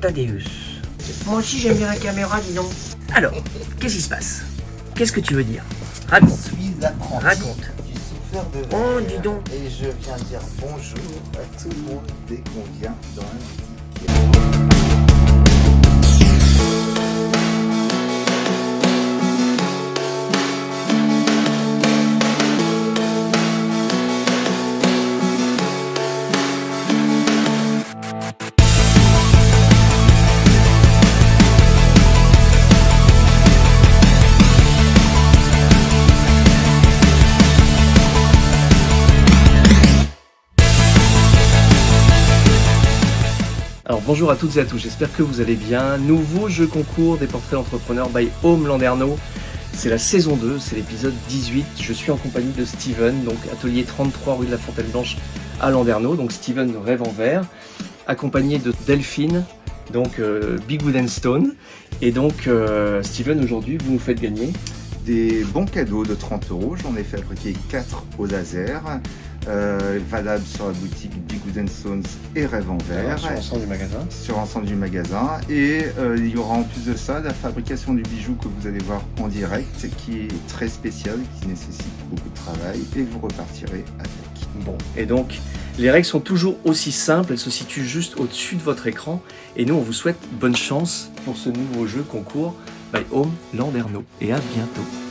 Thaddeus. Moi aussi j'aime bien la caméra, dis donc. Alors, qu'est-ce qui se passe? Qu'est-ce que tu veux dire? Raconte. Je suis l'apprenti Raconte. du souffleur de verre. Oh, dis donc. Et je viens dire bonjour à tout le monde dès qu'on vient dans la Alors bonjour à toutes et à tous, j'espère que vous allez bien. Nouveau jeu concours des portraits d'entrepreneurs by Home Landerneau. C'est la saison 2, c'est l'épisode 18. Je suis en compagnie de Steven, donc atelier 33 rue de la Fontaine Blanche à Landerneau. Donc Steven rêve en vert, accompagné de Delphine, donc euh, Big Wooden Stone. Et donc euh, Steven, aujourd'hui, vous nous faites gagner Des bons cadeaux de 30 euros. J'en ai fabriqué 4 au laser. Euh, valables sur la boutique Big Wooden Stones et Rêve en Verre. sur l'ensemble du magasin. sur l'ensemble du magasin et euh, il y aura en plus de ça la fabrication du bijou que vous allez voir en direct qui est très spécial, qui nécessite beaucoup de travail et vous repartirez avec. Bon, et donc les règles sont toujours aussi simples, elles se situent juste au-dessus de votre écran. Et nous, on vous souhaite bonne chance pour ce nouveau jeu concours by Home Landerneau. Et à bientôt.